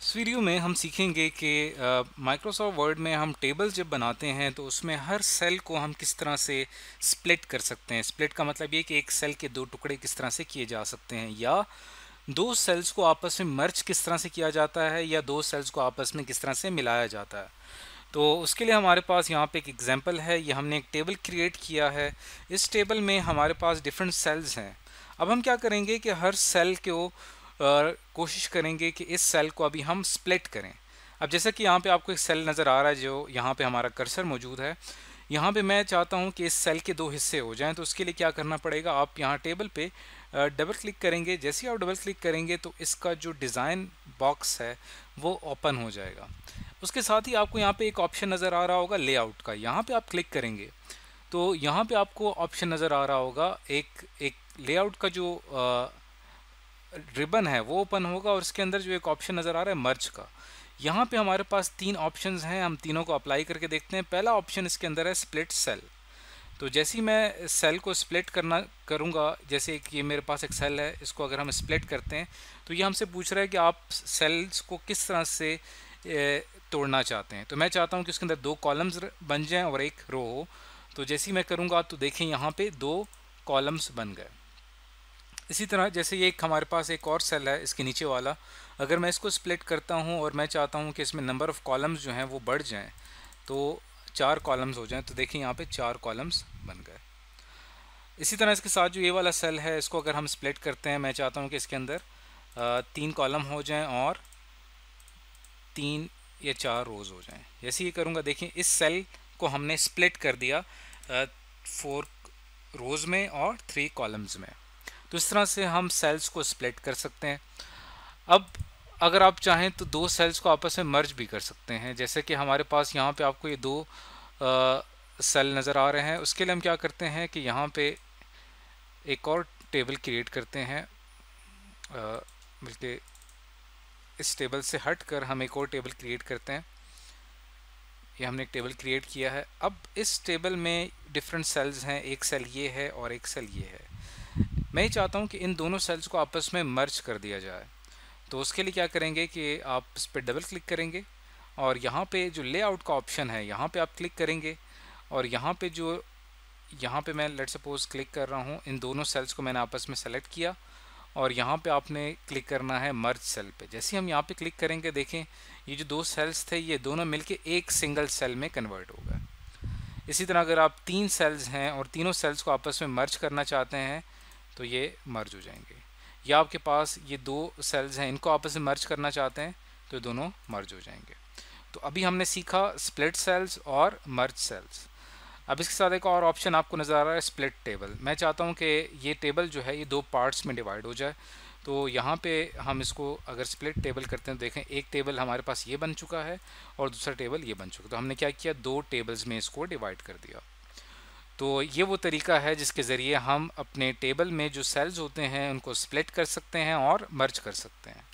इस वीडियो में हम सीखेंगे कि माइक्रोसॉफ्ट वर्ड में हम टेबल जब बनाते हैं तो उसमें हर सेल को हम किस तरह से स्प्लिट कर सकते हैं। स्प्लिट का मतलब ये कि एक सेल के दो टुकड़े किस तरह से किए जा सकते हैं, या दो सेल्स को आपस में मर्ज किस तरह से किया जाता है, या दो सेल्स को आपस में किस तरह से मिलाया जाता है। तो उसके लिए हमारे पास यहाँ पे एक एग्जांपल है, ये हमने एक टेबल क्रिएट किया है। इस टेबल में हमारे पास डिफरेंट सेल्स हैं। अब हम क्या करेंगे कि हर सेल को कोशिश करेंगे कि इस सेल को अभी हम स्प्लिट करें। अब जैसा कि यहाँ पे आपको एक सेल नज़र आ रहा है जो यहाँ पे हमारा कर्सर मौजूद है। यहाँ पे मैं चाहता हूँ कि इस सेल के दो हिस्से हो जाएँ तो उसके लिए क्या करना पड़ेगा? आप यहाँ टेबल पे डबल क्लिक करेंगे। जैसे ही आप डबल क्लिक करेंगे तो इसका जो डिज़ाइन बॉक्स है, वो ओपन हो जाएगा। उसके साथ ही आपको यहाँ पे एक ऑप्शन नज़र आ रहा होगा लेआउट का। यहाँ पे आप क्लिक करेंगे तो यहाँ पे आपको ऑप्शन नज़र आ रहा होगा, एक एक लेआउट का जो रिबन है, वो ओपन होगा और इसके अंदर जो एक ऑप्शन नज़र आ रहा है, मर्ज का। यहाँ पे हमारे पास तीन ऑप्शंस हैं, हम तीनों को अप्लाई करके देखते हैं। पहला ऑप्शन इसके अंदर है स्प्लिट सेल तो जैसे ही मैं सेल को स्प्लिट करना, करूँगा, जैसे कि ये मेरे पास एक सेल है, इसको अगर हम स्प्लिट करते हैं तो ये हमसे पूछ रहा है कि आप सेल्स को किस तरह से तोड़ना चाहते हैं। तो मैं चाहता हूँ कि उसके अंदर दो कॉलम्स बन जाएँ और एक रो हो। तो जैसे ही मैं करूँगा तो देखें यहाँ पर दो कॉलम्स बन गए। इसी तरह जैसे ये एक हमारे पास एक और सेल है, इसके नीचे वाला। अगर मैं इसको स्प्लिट करता हूँ और मैं चाहता हूँ कि इसमें नंबर ऑफ़ कॉलम्स जो हैं वो बढ़ जाएँ तो चार कॉलम्स हो जाएँ तो देखिए यहाँ पर चार कॉलम्स बन गए। इसी तरह इसके साथ जो ये वाला सेल है, इसको अगर हम स्प्लिट करते हैं, मैं चाहता हूँ कि इसके अंदर तीन कॉलम हो जाएँ और तीन या चार रोज़ हो जाएँ। जैसे ये करूँगा, देखिए इस सेल को हमने स्प्लिट कर दिया फोर रोज़ में और थ्री कॉलम्स में। तो इस तरह से हम सेल्स को स्प्लिट कर सकते हैं। अब अगर आप चाहें तो दो सेल्स को आपस में मर्ज भी कर सकते हैं। जैसे कि हमारे पास यहाँ पे आपको ये दो आ, सेल नज़र आ रहे हैं। उसके लिए हम क्या करते हैं कि यहाँ पे एक और टेबल क्रिएट करते हैं। बल्कि इस टेबल से हट कर हम एक और टेबल क्रिएट करते हैं। ये हमने एक टेबल क्रिएट किया है। अब इस टेबल में डिफरेंट सेल्स हैं। एक सेल ये है और एक सेल ये है। मैं ये चाहता हूँ कि इन दोनों सेल्स को आपस में मर्ज कर दिया जाए। तो उसके लिए क्या करेंगे कि आप इस पर डबल क्लिक करेंगे और यहाँ पे जो लेआउट का ऑप्शन है, यहाँ पे आप क्लिक करेंगे और यहाँ पे जो, यहाँ पे मैं लेट सपोज़ क्लिक कर रहा हूँ, इन दोनों सेल्स को मैंने आपस में सेलेक्ट किया और यहाँ पे आपने क्लिक करना है मर्ज सेल पे। जैसे हम यहाँ पे क्लिक करेंगे, देखें, ये जो दो सेल्स थे, ये दोनों मिलके एक सिंगल सेल में कन्वर्ट हो गए। इसी तरह अगर आप तीन सेल्स हैं और तीनों सेल्स को आपस में मर्ज करना चाहते हैं तो ये मर्ज हो जाएँगे। या आपके पास ये दो सेल्स हैं, इनको आपस में मर्ज करना चाहते हैं तो दोनों मर्ज हो जाएँगे। तो अभी हमने सीखा स्प्लिट सेल्स और मर्ज सेल्स अब इसके साथ एक और ऑप्शन आपको नज़र आ रहा है स्प्लिट टेबल मैं चाहता हूँ कि ये टेबल जो है, ये दो पार्ट्स में डिवाइड हो जाए। तो यहाँ पे हम इसको अगर स्प्लिट टेबल करते हैं तो देखें, एक टेबल हमारे पास ये बन चुका है और दूसरा टेबल ये बन चुका है। तो हमने क्या किया? दो टेबल्स में इसको डिवाइड कर दिया। तो ये वो तरीका है जिसके ज़रिए हम अपने टेबल में जो सेल्स होते हैं, उनको स्प्लिट कर सकते हैं और मर्ज कर सकते हैं।